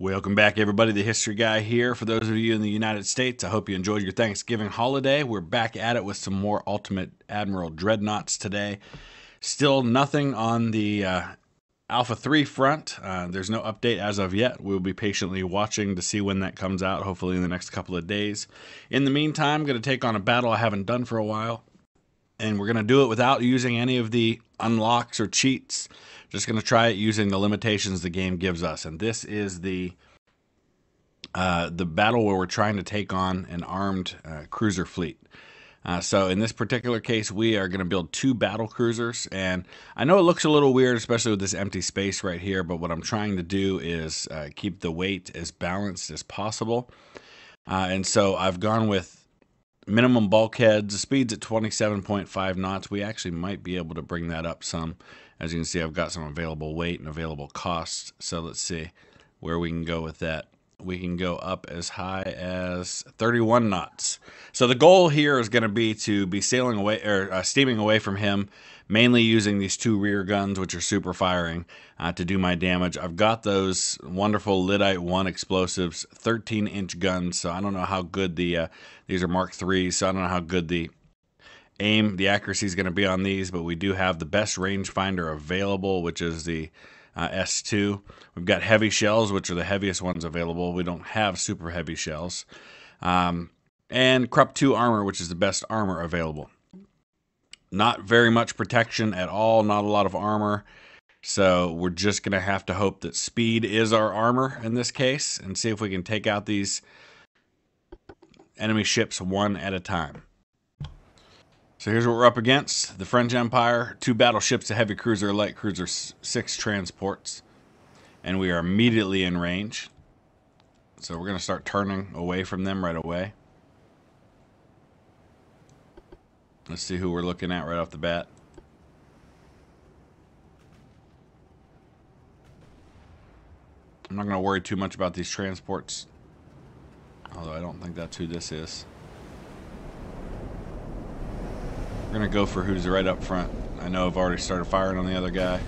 Welcome back, everybody. The History Guy here. For those of you in the United States, I hope you enjoyed your Thanksgiving holiday. We're back at it with some more Ultimate Admiral Dreadnoughts today. Still nothing on the uh, Alpha 3 front. Uh, there's no update as of yet. We'll be patiently watching to see when that comes out, hopefully in the next couple of days. In the meantime, I'm going to take on a battle I haven't done for a while, and we're going to do it without using any of the unlocks or cheats. Just going to try it using the limitations the game gives us. And this is the uh, the battle where we're trying to take on an armed uh, cruiser fleet. Uh, so in this particular case, we are going to build two battle cruisers, and I know it looks a little weird, especially with this empty space right here. But what I'm trying to do is uh, keep the weight as balanced as possible, uh, and so I've gone with minimum bulkheads. The speed's at 27.5 knots. We actually might be able to bring that up some. As you can see, I've got some available weight and available costs. So let's see where we can go with that. We can go up as high as 31 knots. So the goal here is going to be to be sailing away or uh, steaming away from him, mainly using these two rear guns, which are super firing, uh, to do my damage. I've got those wonderful Lyddite 1 explosives, 13 inch guns. So I don't know how good the, uh, these are Mark 3s, so I don't know how good the aim, the accuracy is going to be on these, but we do have the best rangefinder available, which is the uh, S2. We've got heavy shells, which are the heaviest ones available. We don't have super heavy shells. Um, and Krupp 2 armor, which is the best armor available. Not very much protection at all, not a lot of armor. So we're just going to have to hope that speed is our armor in this case and see if we can take out these enemy ships one at a time. So here's what we're up against. The French Empire, two battleships, a heavy cruiser, a light cruiser, six transports. And we are immediately in range. So we're going to start turning away from them right away. Let's see who we're looking at right off the bat. I'm not going to worry too much about these transports. Although I don't think that's who this is. To go for who's right up front. I know I've already started firing on the other guy.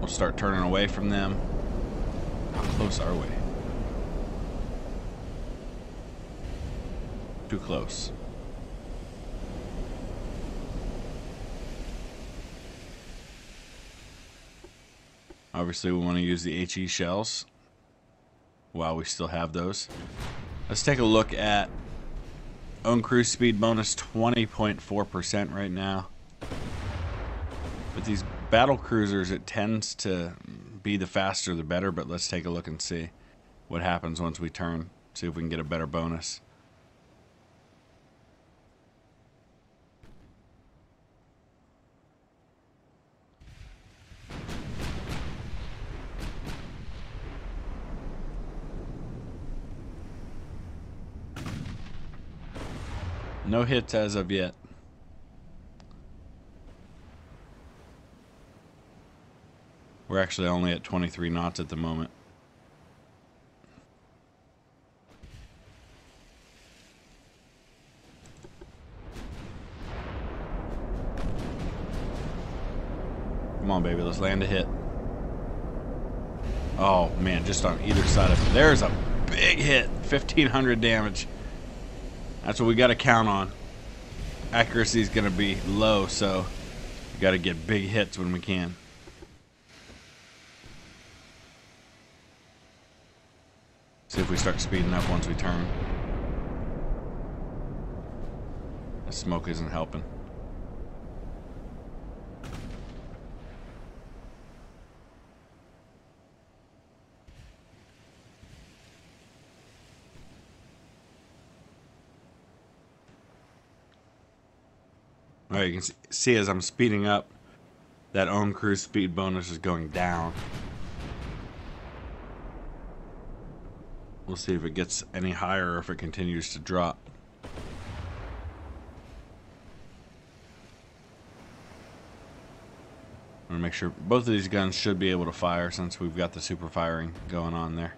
We'll start turning away from them. How close are we? Too close. Obviously we want to use the HE shells while we still have those. Let's take a look at own cruise speed bonus 20.4% right now. With these battle cruisers, it tends to be the faster the better, but let's take a look and see what happens once we turn, see if we can get a better bonus. No hits as of yet. We're actually only at 23 knots at the moment. Come on, baby. Let's land a hit. Oh, man. Just on either side of it. There's a big hit. 1,500 damage. That's what we got to count on. Accuracy is going to be low, so we got to get big hits when we can. See if we start speeding up once we turn. The smoke isn't helping. You can see as I'm speeding up, that own cruise speed bonus is going down. We'll see if it gets any higher or if it continues to drop. I'm gonna make sure both of these guns should be able to fire since we've got the super firing going on there.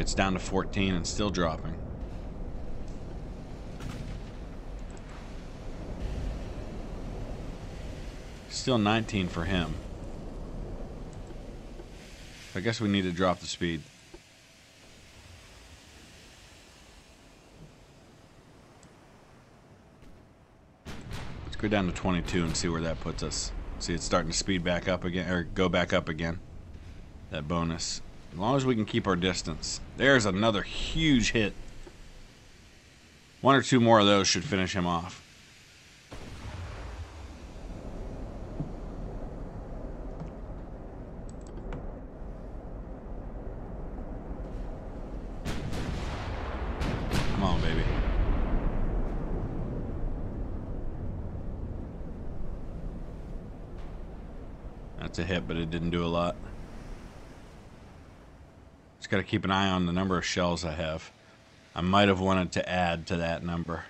It's down to 14 and still dropping. Still 19 for him. I guess we need to drop the speed. Let's go down to 22 and see where that puts us. See, it's starting to speed back up again, or go back up again. That bonus. As long as we can keep our distance. There's another huge hit. One or two more of those should finish him off. Come on, baby. That's a hit, but it didn't do a lot. Got to keep an eye on the number of shells I have. I might have wanted to add to that number.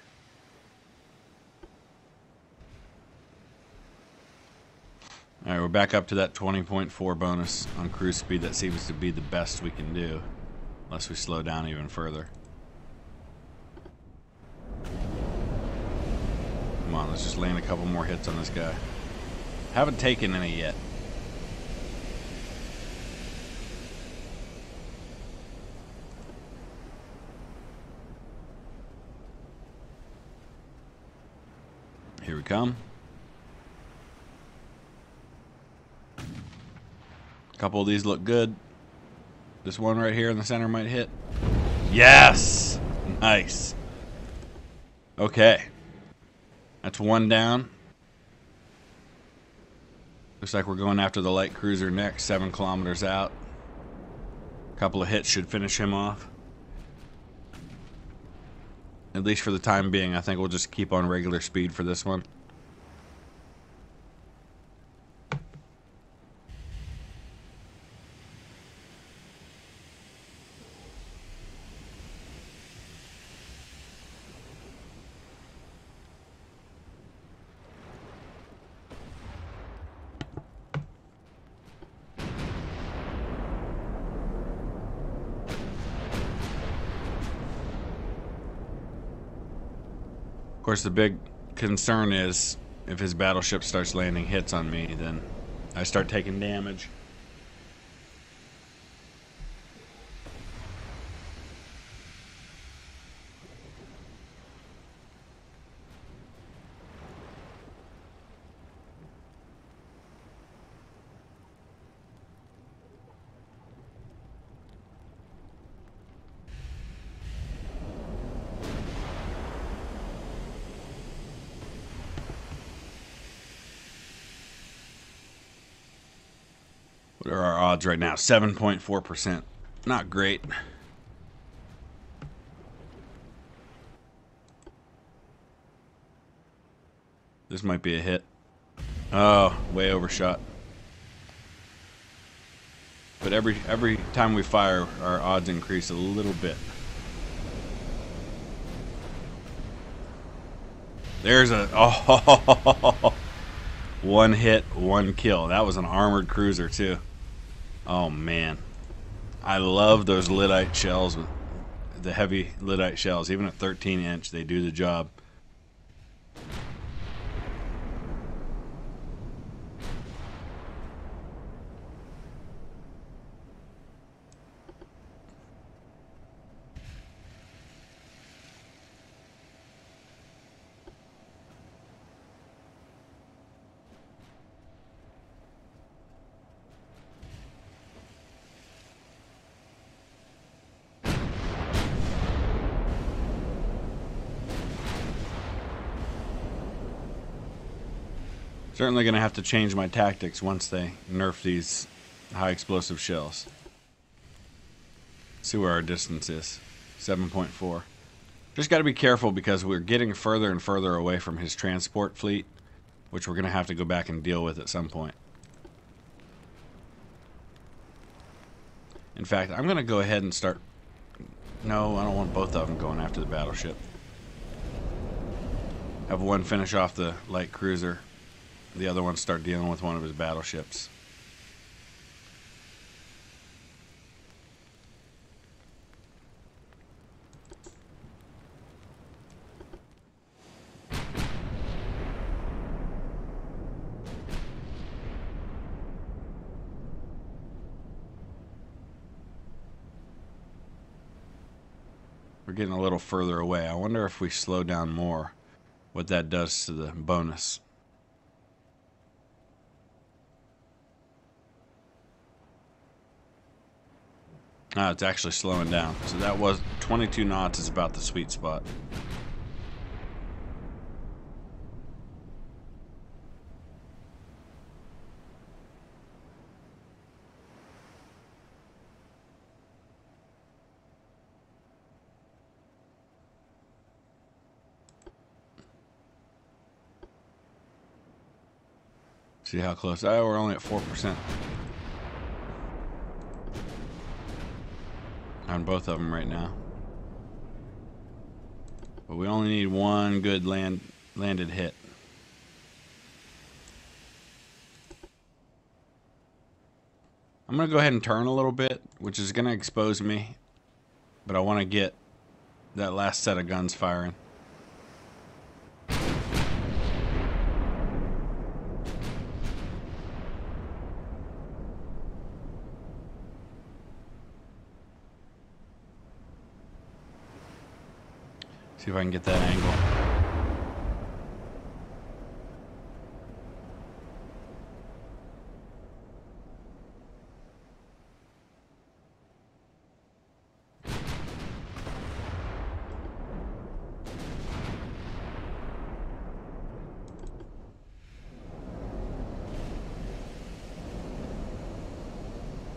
All right, we're back up to that 20.4 bonus on cruise speed. That seems to be the best we can do, unless we slow down even further. Come on, let's just land a couple more hits on this guy. Haven't taken any yet. Here we come. A couple of these look good. This one right here in the center might hit. Yes! Nice. Okay. That's one down. Looks like we're going after the light cruiser next, seven kilometers out. A couple of hits should finish him off. At least for the time being, I think we'll just keep on regular speed for this one. Of course, the big concern is if his battleship starts landing hits on me, then I start taking damage. What are our odds right now? 7.4%. Not great. This might be a hit. Oh, way overshot. But every every time we fire, our odds increase a little bit. There's a oh, one hit, one kill. That was an armored cruiser too. Oh man, I love those lyddite shells the heavy lyddite shells. Even at 13 inch, they do the job. Certainly going to have to change my tactics once they nerf these high explosive shells. see where our distance is. 7.4. Just got to be careful because we're getting further and further away from his transport fleet, which we're going to have to go back and deal with at some point. In fact, I'm going to go ahead and start... No, I don't want both of them going after the battleship. Have one finish off the light cruiser the other one start dealing with one of his battleships. We're getting a little further away. I wonder if we slow down more, what that does to the bonus. Ah, it's actually slowing down. So that was 22 knots is about the sweet spot. See how close. Oh, we're only at 4%. On both of them right now. But we only need one good land landed hit. I'm going to go ahead and turn a little bit, which is going to expose me. But I want to get that last set of guns firing. See if I can get that angle.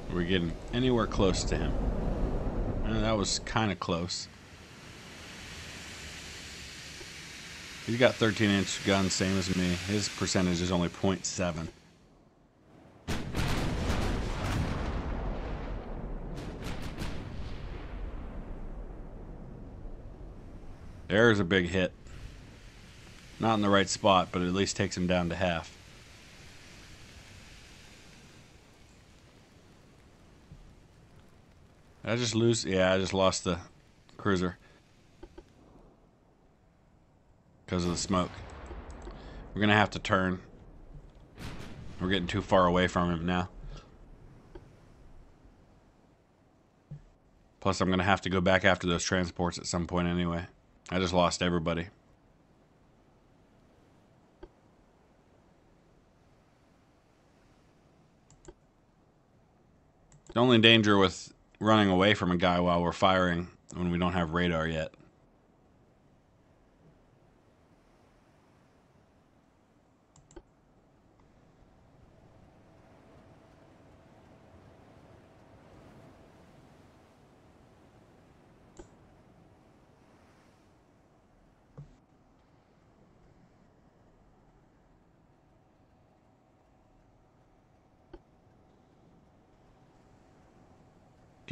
We're we getting anywhere close to him? Uh, that was kind of close. He's got 13 inch guns, same as me. His percentage is only 0.7. There's a big hit. Not in the right spot, but at least takes him down to half. I just lose? Yeah, I just lost the cruiser. Because of the smoke. We're going to have to turn. We're getting too far away from him now. Plus, I'm going to have to go back after those transports at some point anyway. I just lost everybody. The only danger with running away from a guy while we're firing when we don't have radar yet.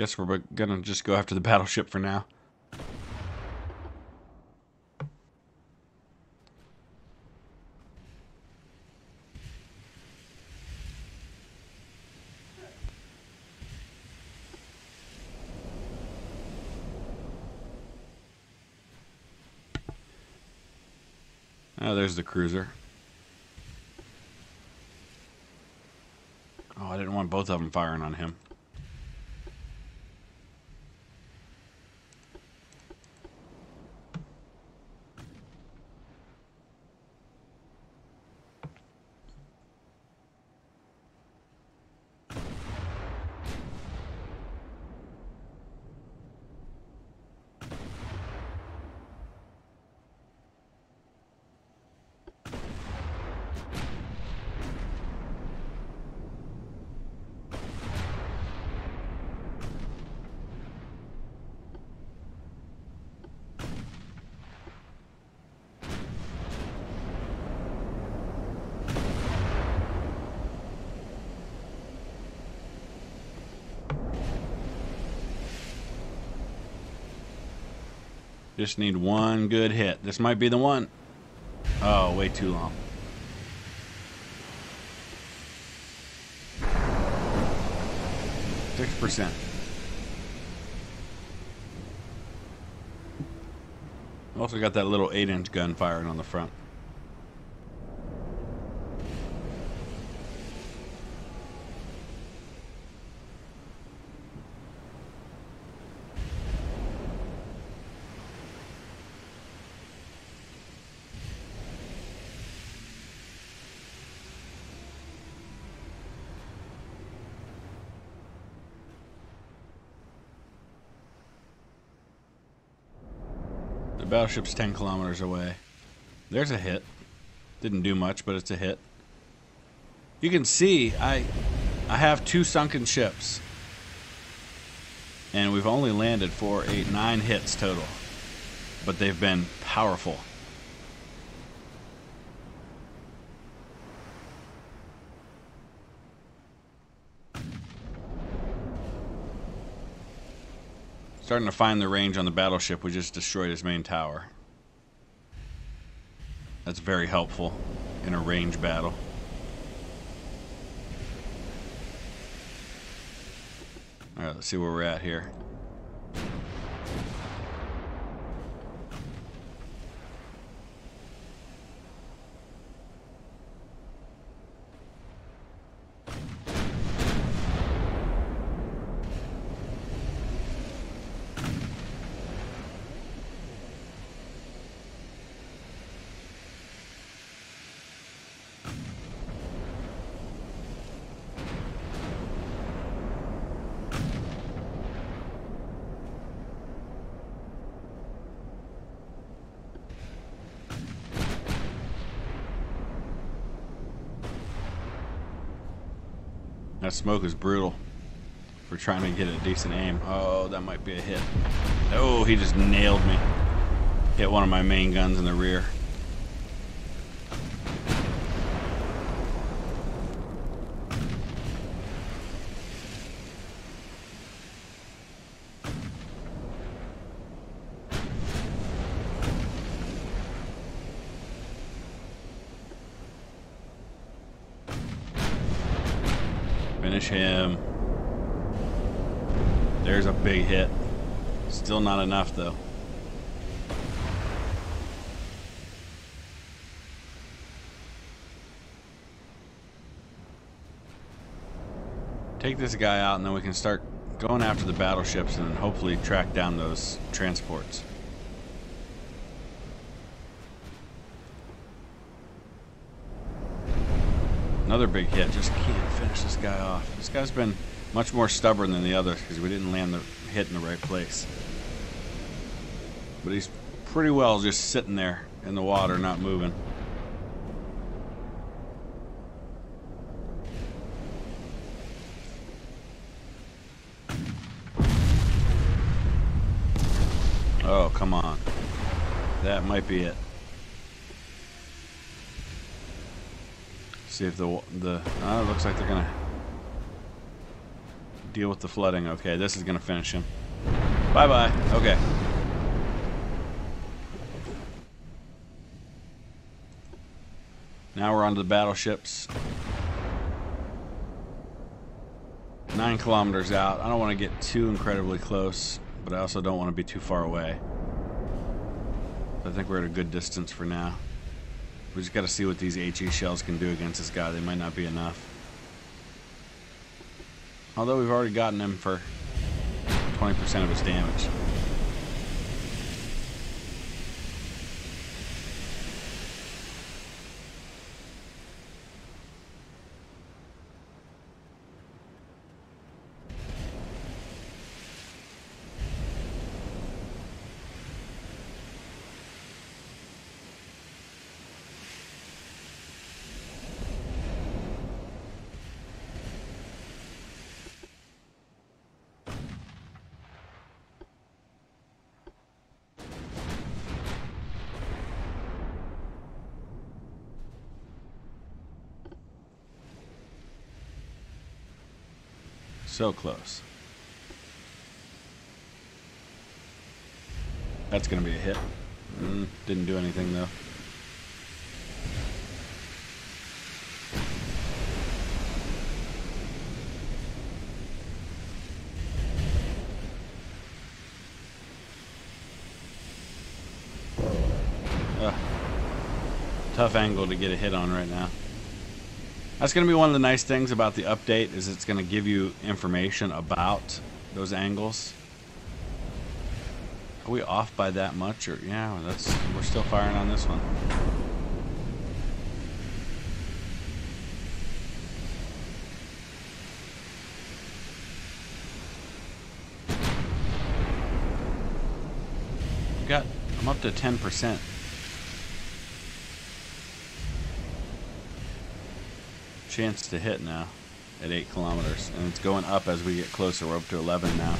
Guess we're gonna just go after the battleship for now. Oh, there's the cruiser. Oh, I didn't want both of them firing on him. Just need one good hit. This might be the one. Oh, way too long. Six percent. Also got that little eight inch gun firing on the front. Battleship's 10 kilometers away. There's a hit. Didn't do much, but it's a hit. You can see I I have two sunken ships. And we've only landed four, eight, nine hits total. But they've been powerful. Starting to find the range on the battleship. We just destroyed his main tower. That's very helpful in a range battle. Alright, let's see where we're at here. That smoke is brutal for trying to get a decent aim. Oh, that might be a hit. Oh, he just nailed me. Hit one of my main guns in the rear. Finish him. There's a big hit. Still not enough, though. Take this guy out, and then we can start going after the battleships and hopefully track down those transports. Another big hit. Just can't finish this guy off. This guy's been much more stubborn than the others because we didn't land the hit in the right place. But he's pretty well just sitting there in the water, not moving. Oh, come on. That might be it. See if the the oh, it looks like they're gonna deal with the flooding. Okay, this is gonna finish him. Bye bye. Okay. Now we're on to the battleships. Nine kilometers out. I don't want to get too incredibly close, but I also don't want to be too far away. I think we're at a good distance for now. We just got to see what these HE shells can do against this guy. They might not be enough. Although we've already gotten him for 20% of his damage. So close. That's going to be a hit. Mm, didn't do anything though. Tough angle to get a hit on right now. That's going to be one of the nice things about the update is it's going to give you information about those angles. Are we off by that much or yeah, that's we're still firing on this one. Got I'm up to 10%. Chance to hit now at 8 kilometers. And it's going up as we get closer. We're up to 11 now.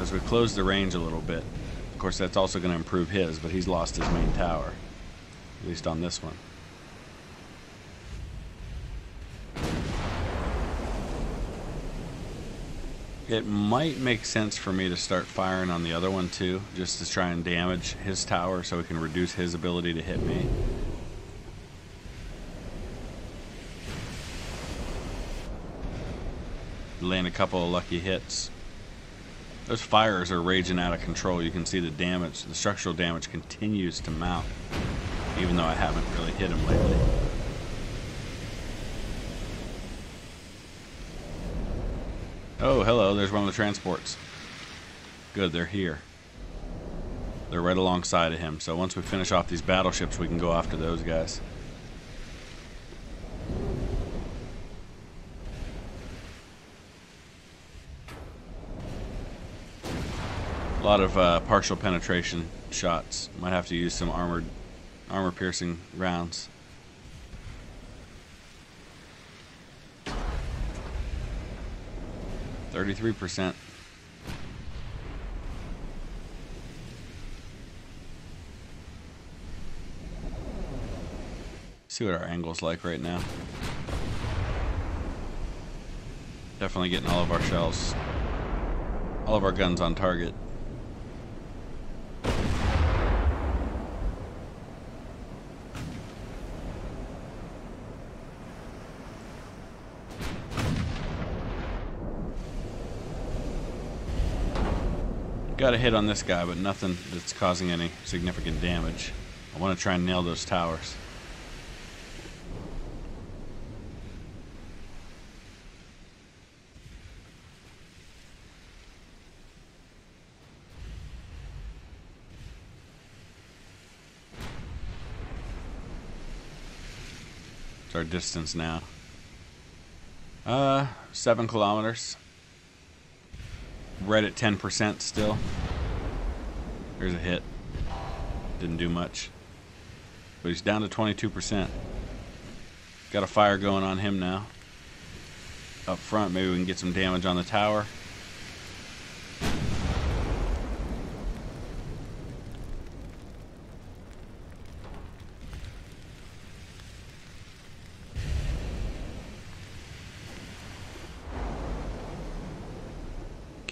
As we close the range a little bit. Of course, that's also going to improve his, but he's lost his main tower. At least on this one. It might make sense for me to start firing on the other one too, just to try and damage his tower so we can reduce his ability to hit me. Land a couple of lucky hits. Those fires are raging out of control. You can see the damage, the structural damage continues to mount, even though I haven't really hit him lately. Oh, hello, there's one of the transports. Good, they're here. They're right alongside of him, so once we finish off these battleships, we can go after those guys. A lot of uh, partial penetration shots. Might have to use some armored, armor piercing rounds. Thirty-three percent. See what our angle's like right now. Definitely getting all of our shells, all of our guns on target. Got a hit on this guy, but nothing that's causing any significant damage. I want to try and nail those towers. It's our distance now. Uh, seven kilometers right at 10% still. There's a hit. Didn't do much. But he's down to 22%. Got a fire going on him now. Up front, maybe we can get some damage on the tower.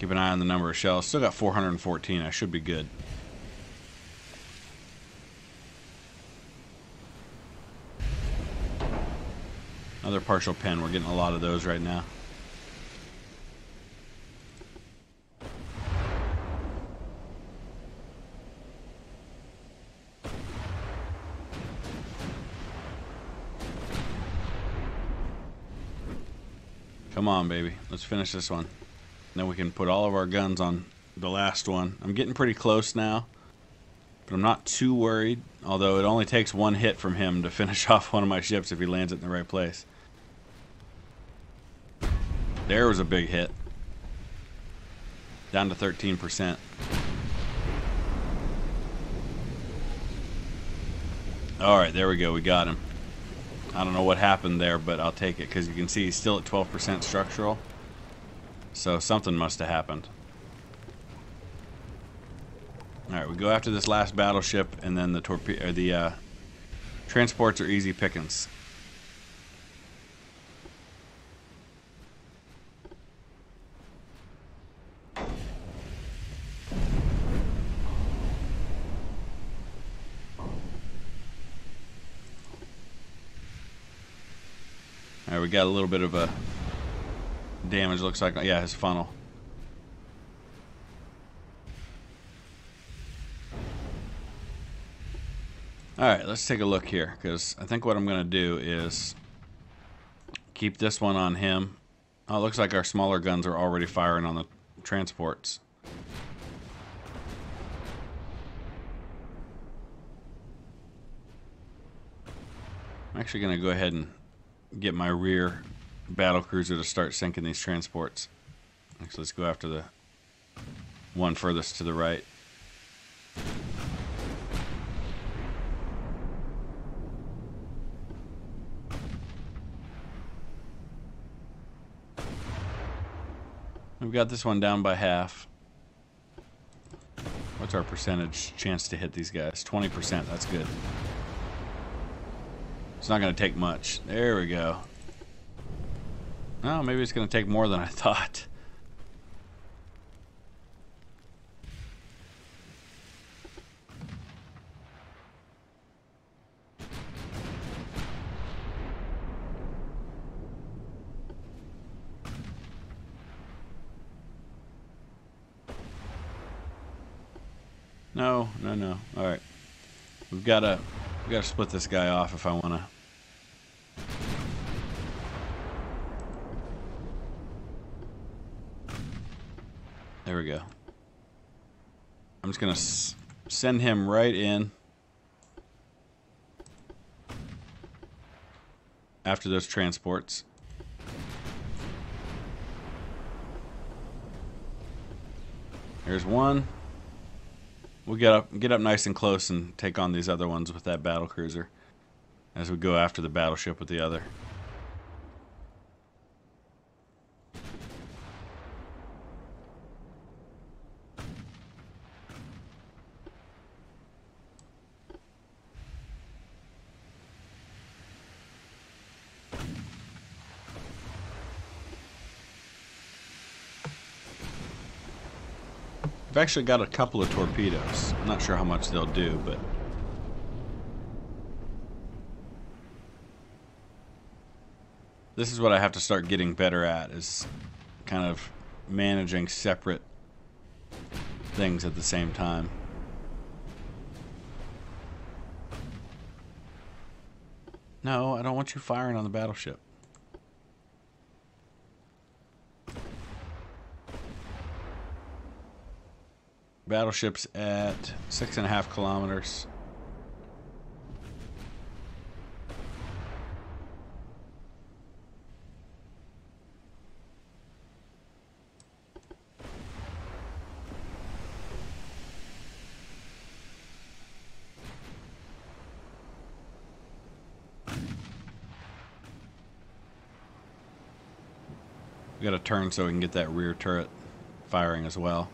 Keep an eye on the number of shells. Still got 414. I should be good. Another partial pen. We're getting a lot of those right now. Come on, baby. Let's finish this one. Then we can put all of our guns on the last one. I'm getting pretty close now. But I'm not too worried. Although it only takes one hit from him to finish off one of my ships if he lands it in the right place. There was a big hit. Down to 13%. Alright, there we go. We got him. I don't know what happened there, but I'll take it because you can see he's still at 12% structural. So something must have happened. Alright, we go after this last battleship, and then the torpedo, the uh, transports are easy pickings. Alright, we got a little bit of a damage looks like. Yeah, his funnel. Alright, let's take a look here, because I think what I'm going to do is keep this one on him. Oh, looks like our smaller guns are already firing on the transports. I'm actually going to go ahead and get my rear battle cruiser to start sinking these transports. Let's go after the one furthest to the right. We've got this one down by half. What's our percentage chance to hit these guys? 20%, that's good. It's not going to take much. There we go. Oh, maybe it's going to take more than I thought. No, no, no. All right. We've got to we got to split this guy off if I want to There we go. I'm just going to send him right in after those transports. There's one. We'll get up get up nice and close and take on these other ones with that battle cruiser as we go after the battleship with the other. I've actually got a couple of torpedoes. I'm not sure how much they'll do, but... This is what I have to start getting better at, is kind of managing separate things at the same time. No, I don't want you firing on the battleship. Battleship's at six and a half kilometers. We got to turn so we can get that rear turret firing as well.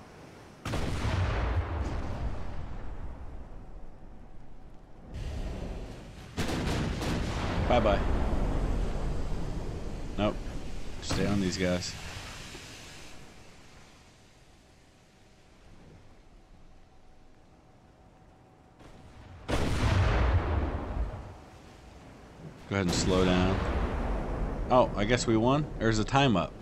Bye-bye. Nope. Stay on these guys. Go ahead and slow down. Oh, I guess we won. There's a time up.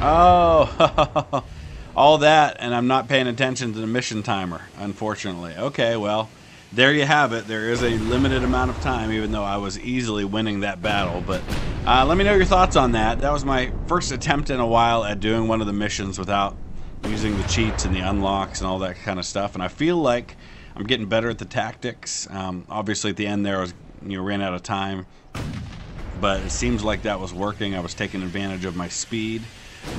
Oh, all that, and I'm not paying attention to the mission timer, unfortunately. Okay, well, there you have it. There is a limited amount of time, even though I was easily winning that battle. But uh, let me know your thoughts on that. That was my first attempt in a while at doing one of the missions without using the cheats and the unlocks and all that kind of stuff. And I feel like I'm getting better at the tactics. Um, obviously, at the end there, I was you know ran out of time, but it seems like that was working. I was taking advantage of my speed.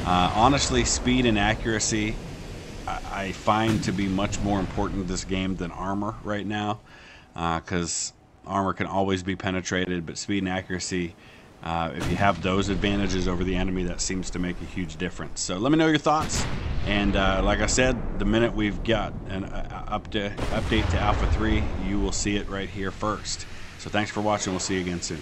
Uh, honestly, speed and accuracy I find to be much more important this game than armor right now, because uh, armor can always be penetrated, but speed and accuracy, uh, if you have those advantages over the enemy, that seems to make a huge difference. So let me know your thoughts, and uh, like I said, the minute we've got an uh, update to Alpha 3, you will see it right here first. So thanks for watching. We'll see you again soon.